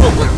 Oh.